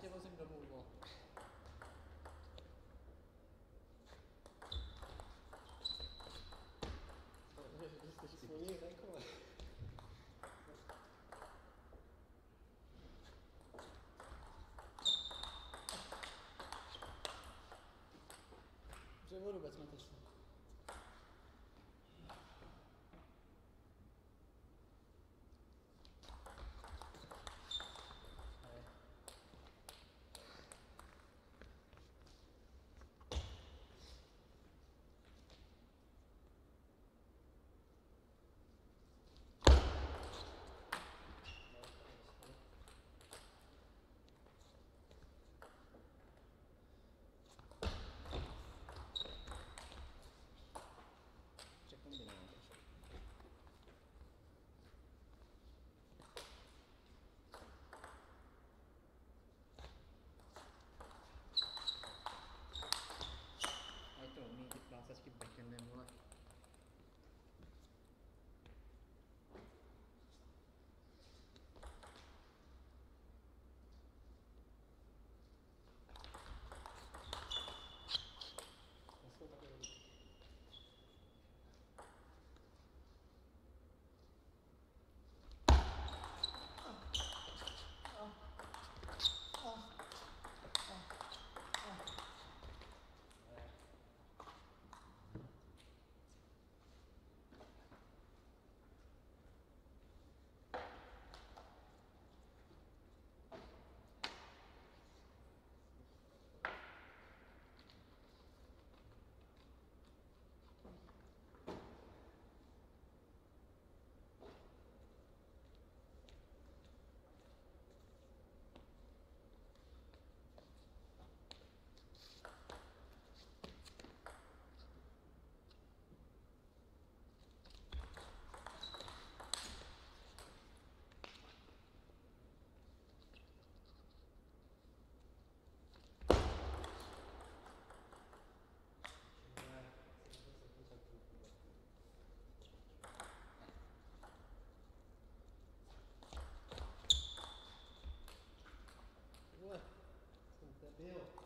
tě vozím domů, vole. vůbec matečný. built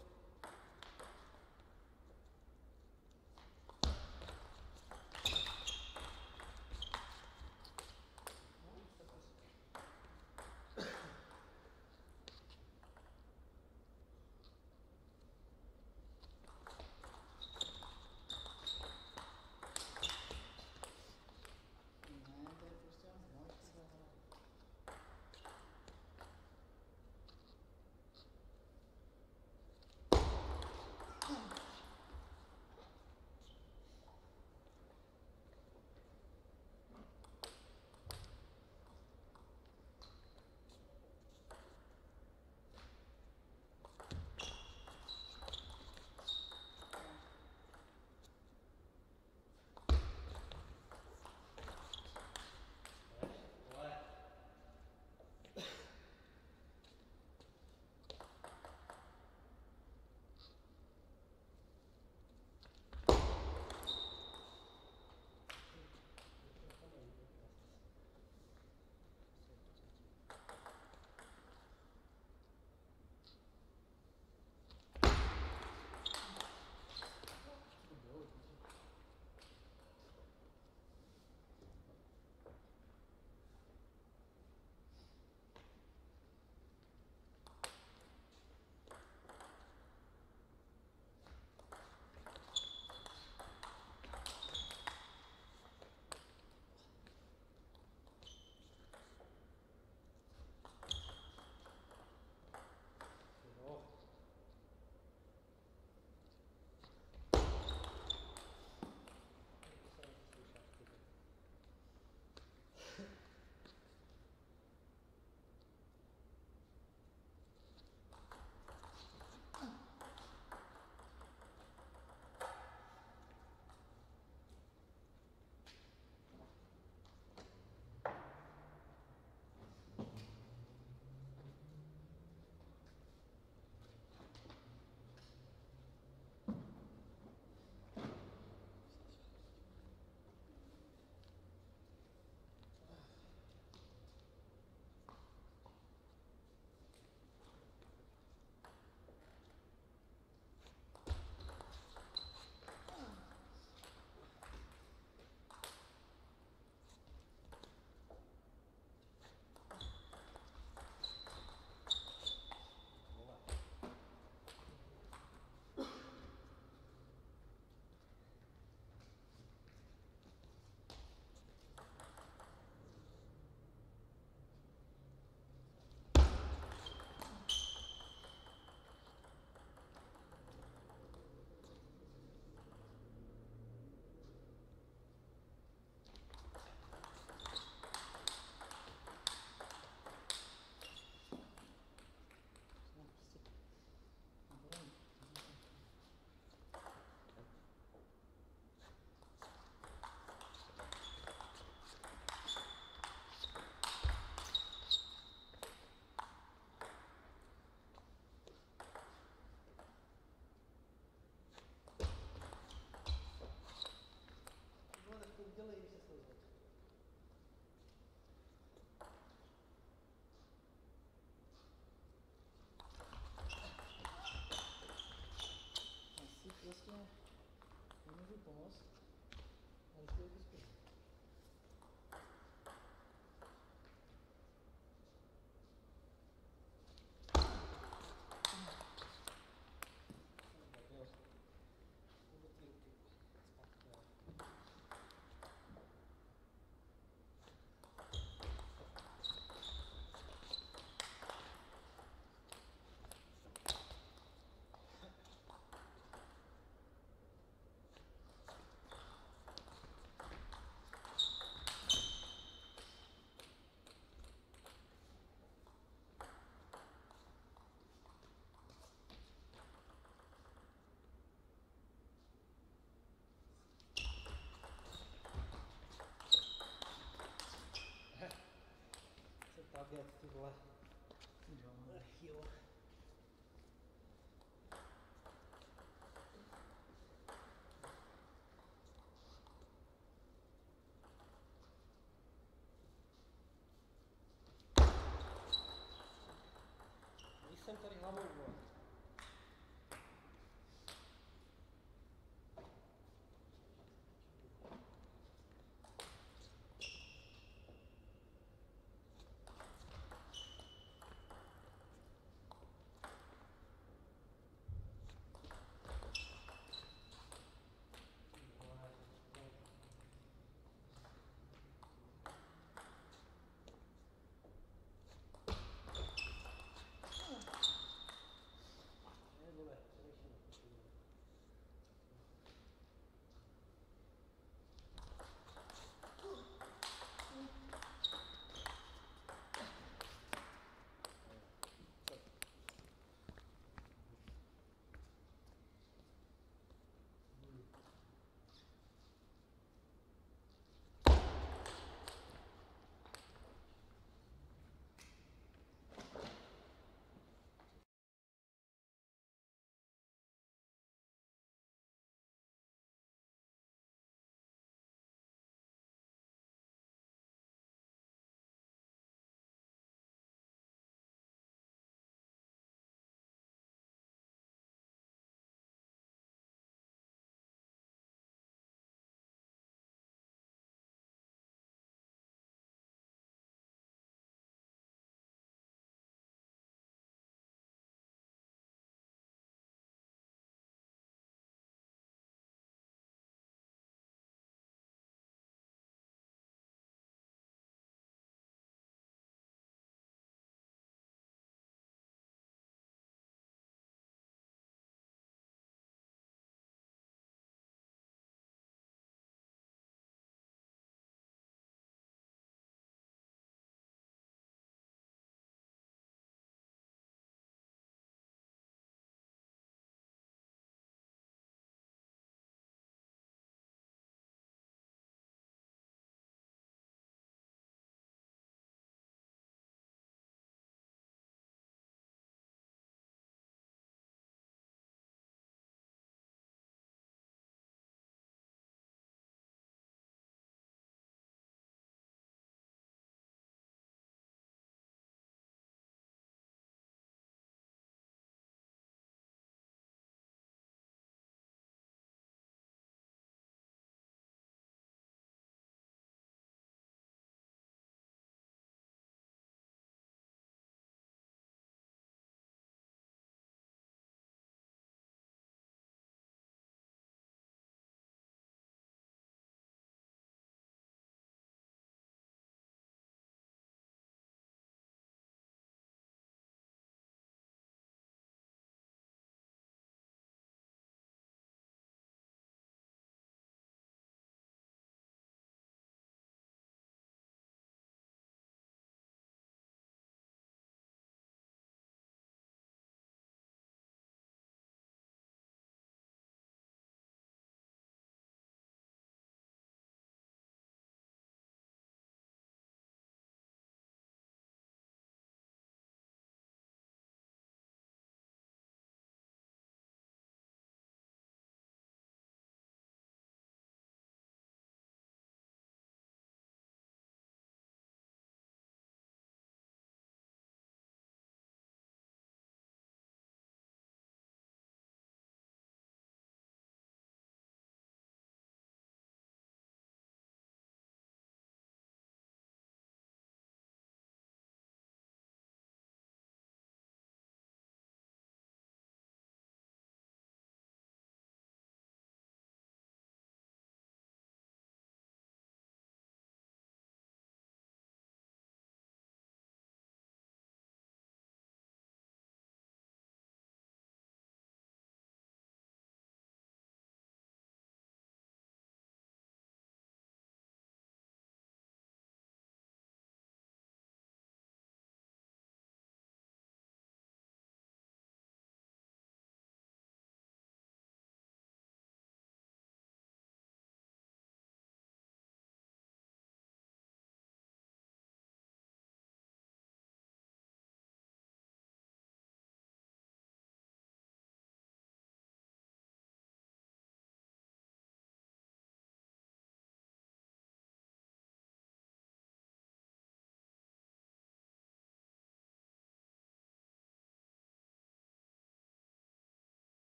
gets to the left, you know, the heel. Tady hlavou.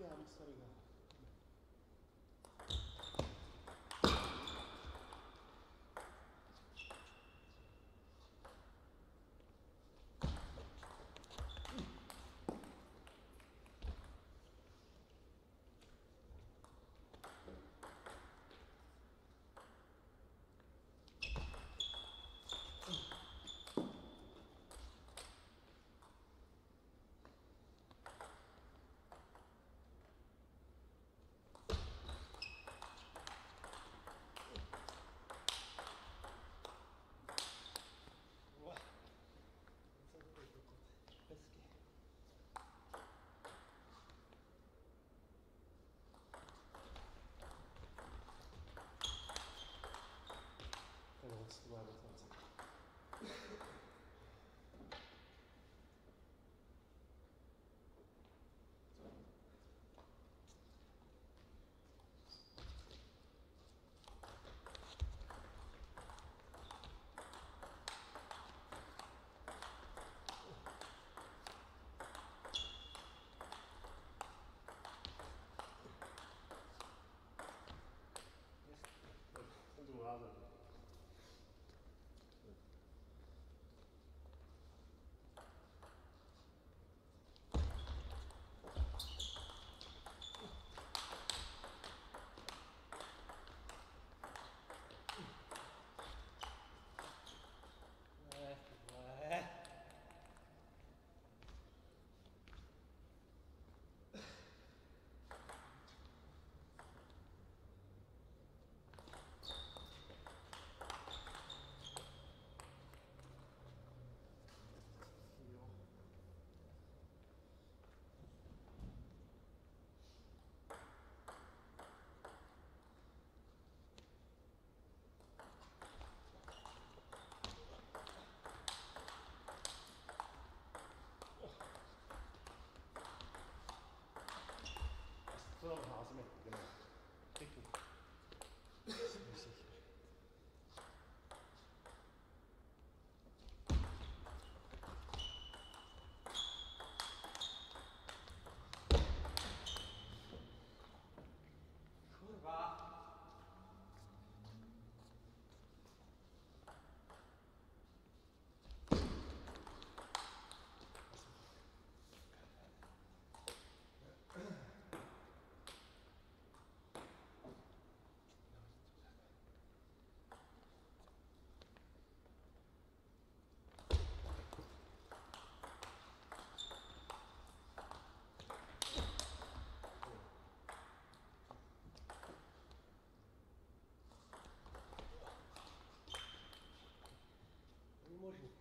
சரியா சரியா us, beloved 그래서 тоже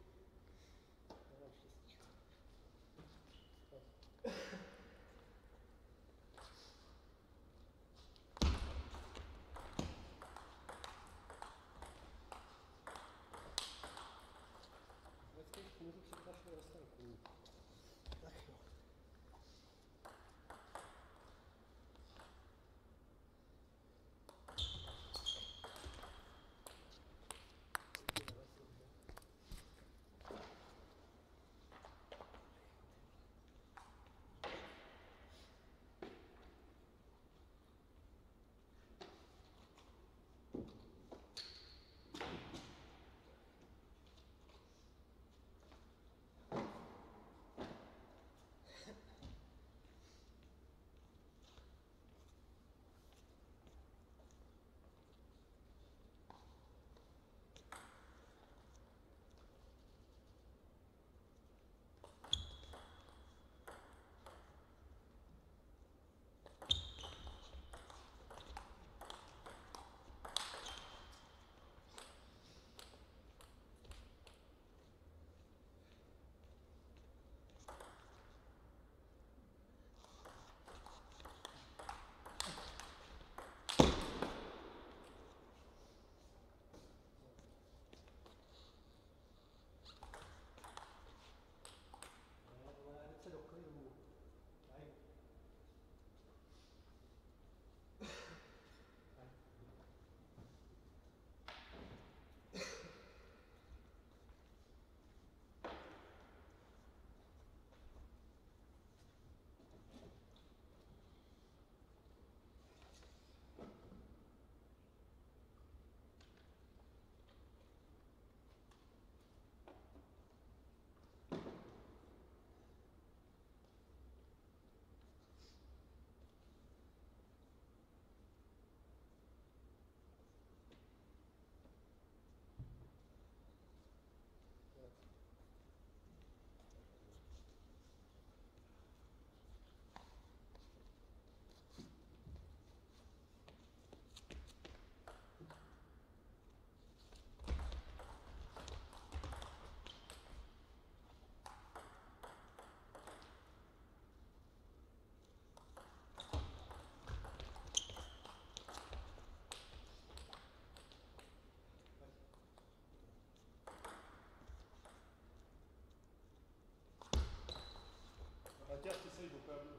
but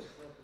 Thank you.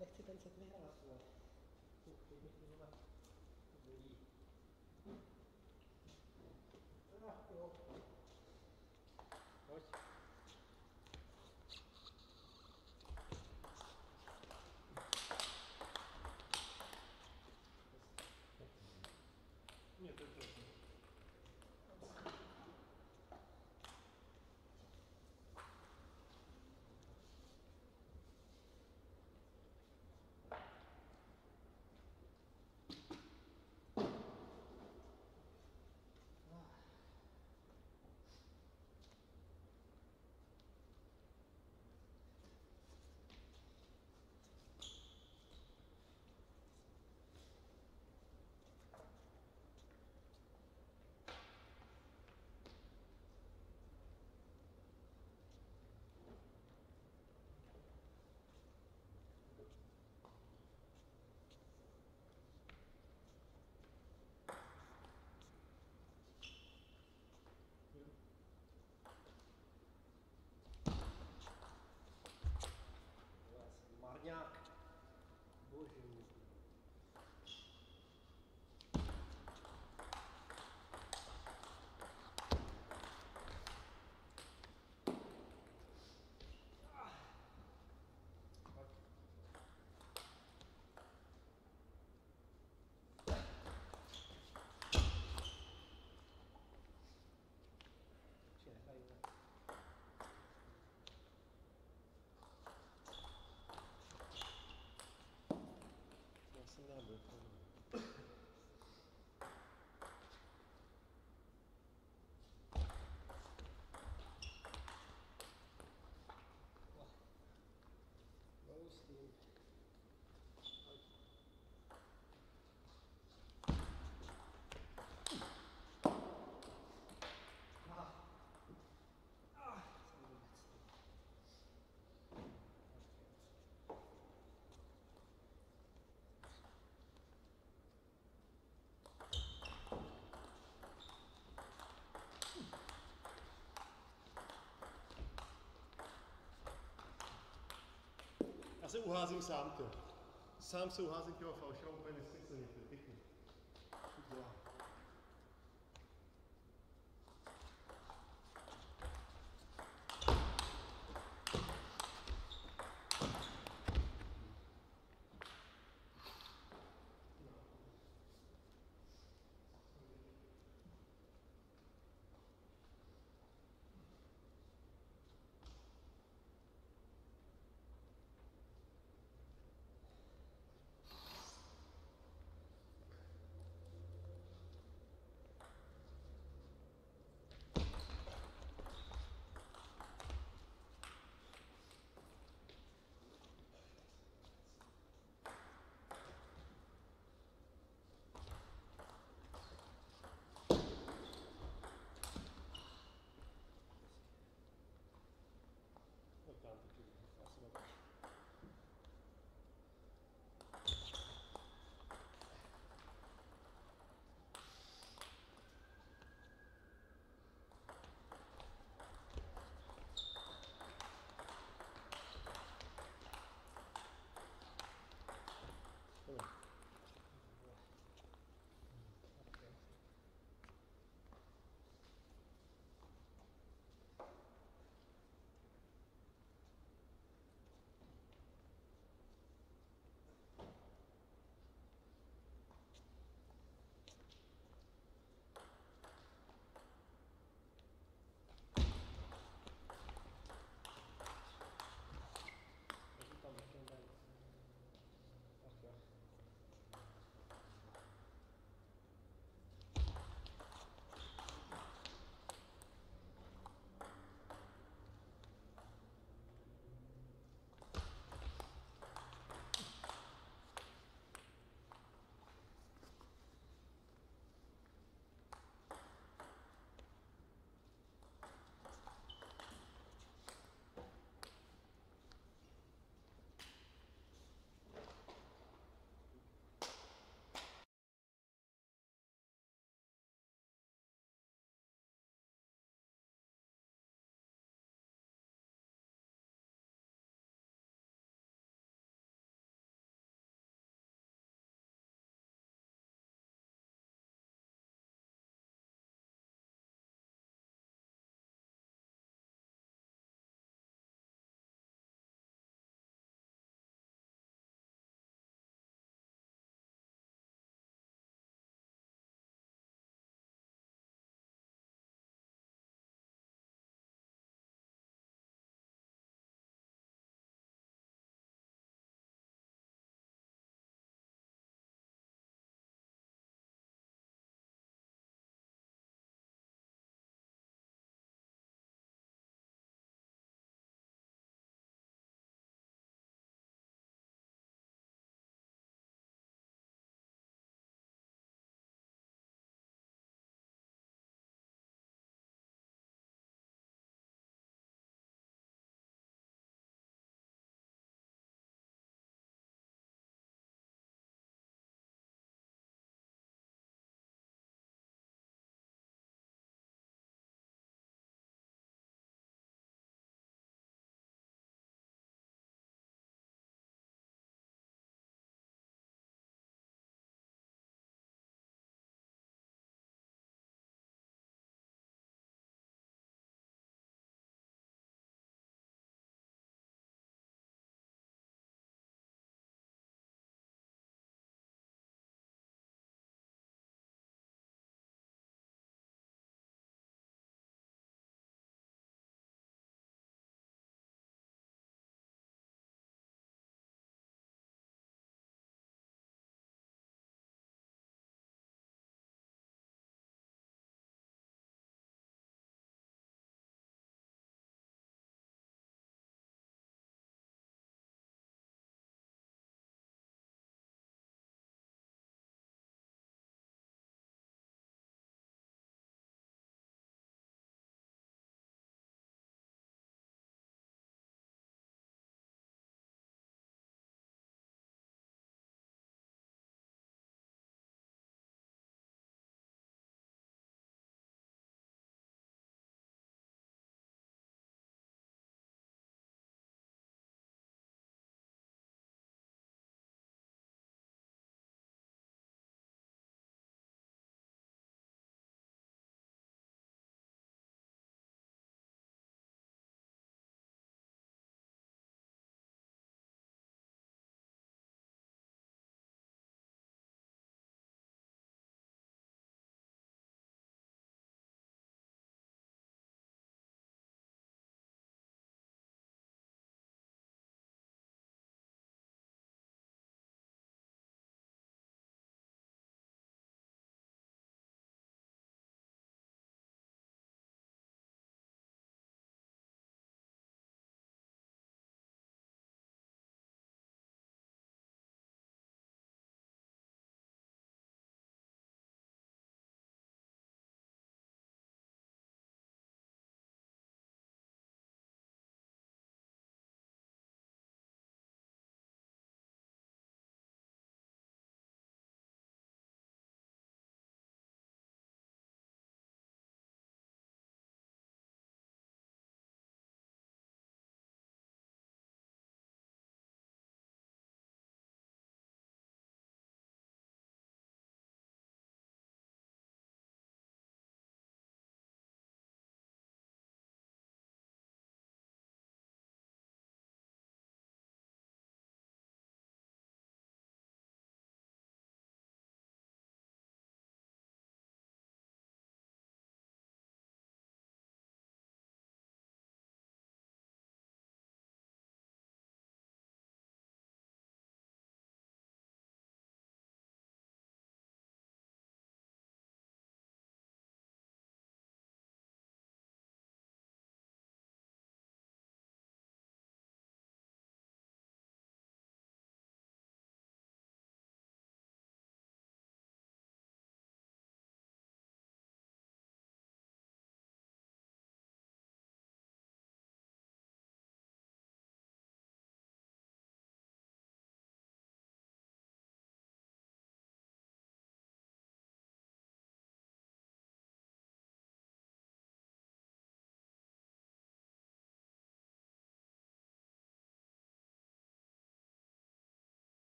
nechci ten set vyhrávat. Hallelujah. se uházím sám, ty. Sám se uházím těho falšra úplně nesmí.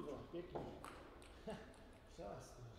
Спасибо. Пеки. Сейчас.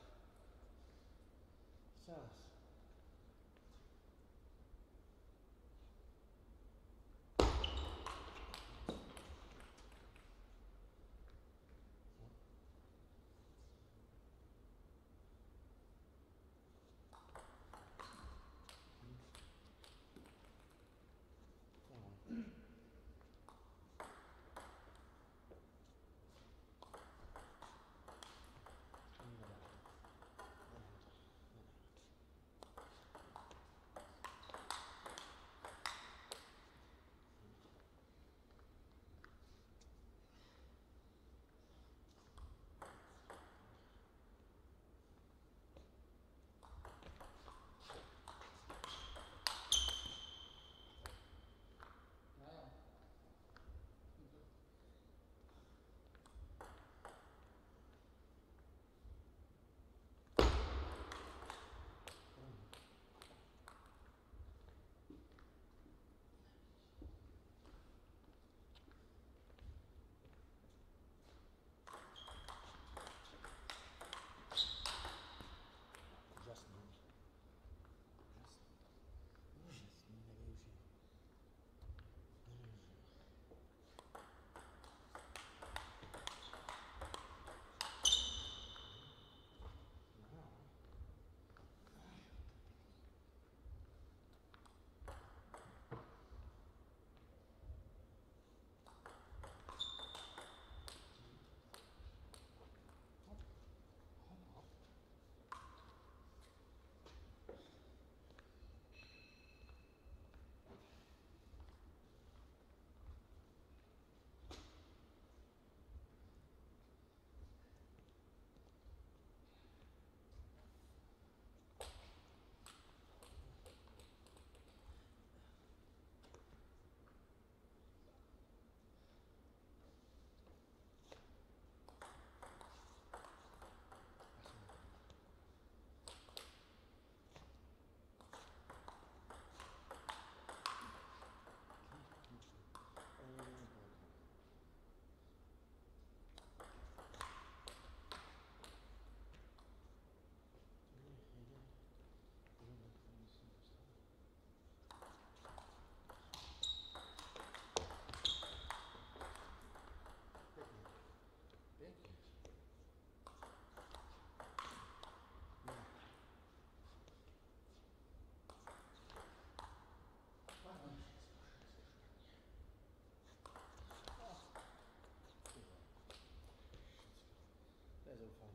of uh,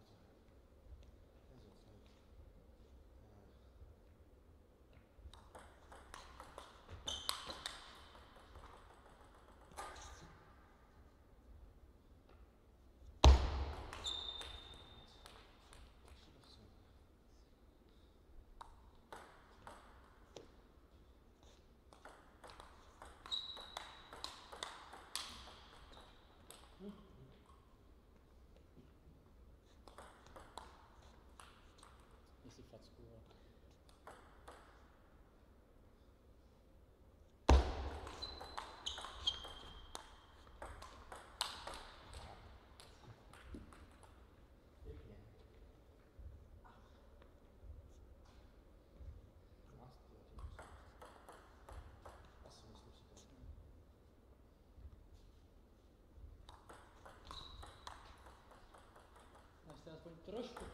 Штатского. Сейчас будет трошку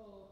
people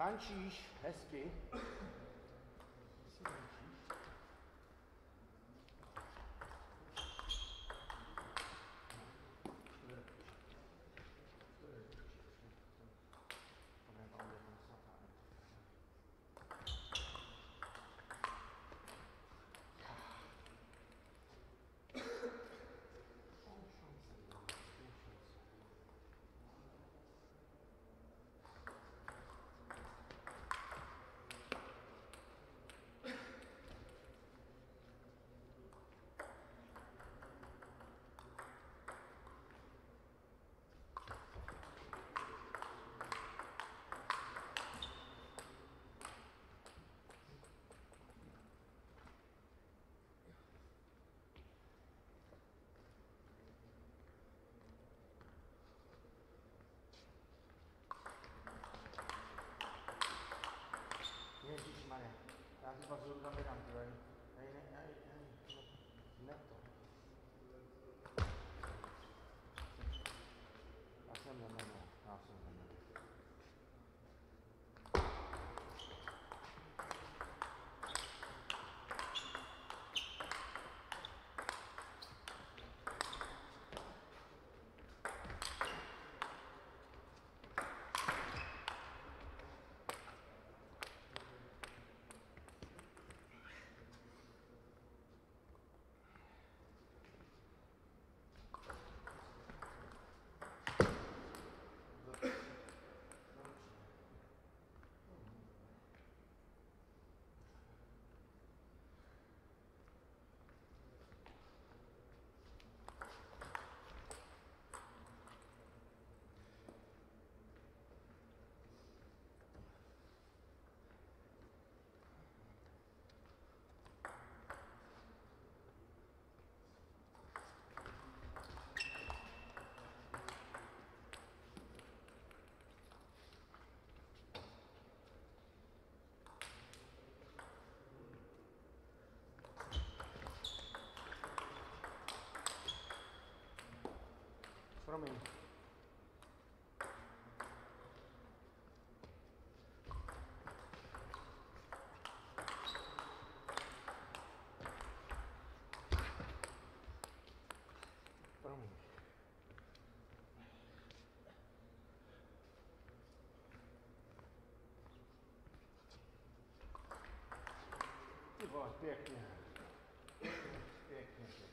Tančíš hezky. Baju 两几个人 para mim. E voltei aqui. Aqui.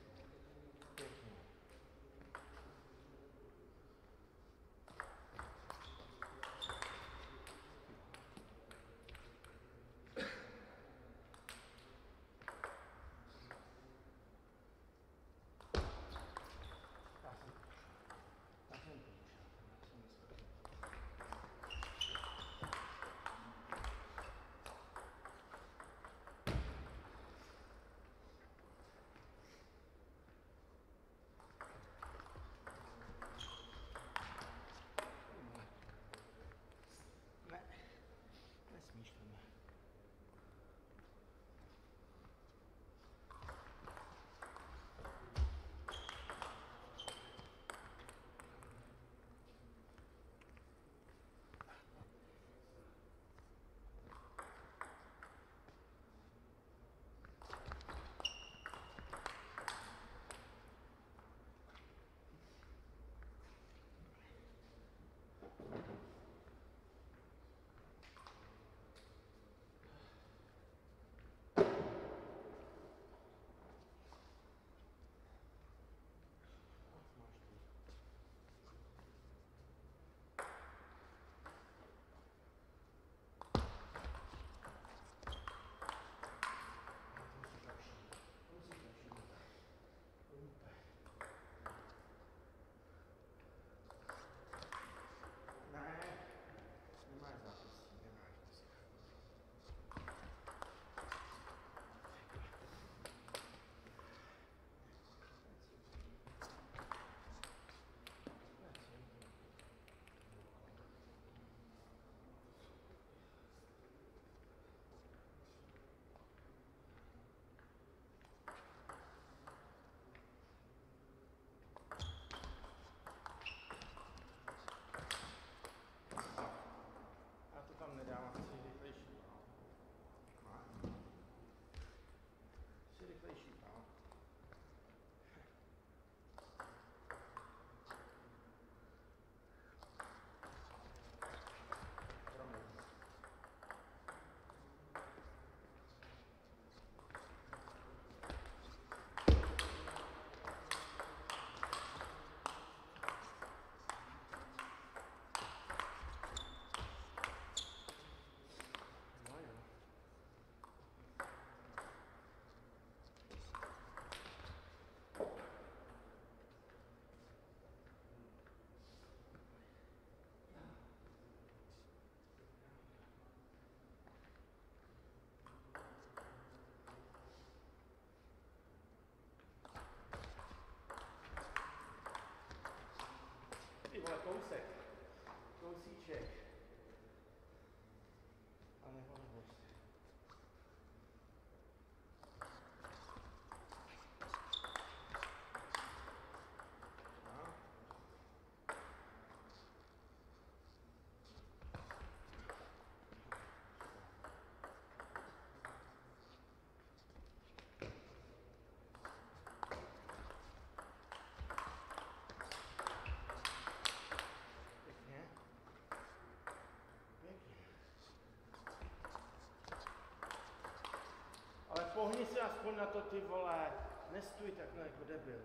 check. pohni se aspoň na to, ty vole. Nestůj takhle jako debil.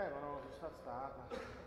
Eh, ma stata.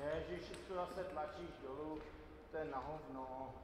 Ježiši, tu zase tlačíš dolů, to je na hovno.